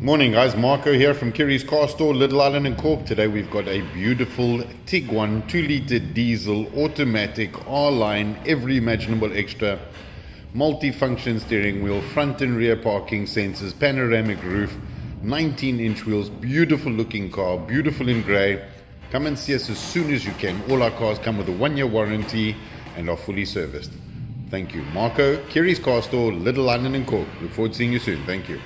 Morning guys, Marco here from Keary's Car Store, Little Island and Cork. Today we've got a beautiful Tiguan 2 litre diesel automatic R-Line, every imaginable extra, multi-function steering wheel, front and rear parking sensors, panoramic roof, 19 inch wheels, beautiful looking car, beautiful in grey. Come and see us as soon as you can. All our cars come with a one year warranty and are fully serviced. Thank you. Marco, Keary's Car Store, Little Island and Cork. Look forward to seeing you soon. Thank you.